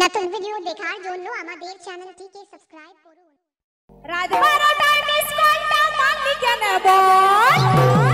নতুন ভিডিও দেখার জন্য আমাদের চ্যানেলটিকে সাবস্ক্রাইব করুন রাত বারোটায় মিস কলটা মানলি কেন বল রাত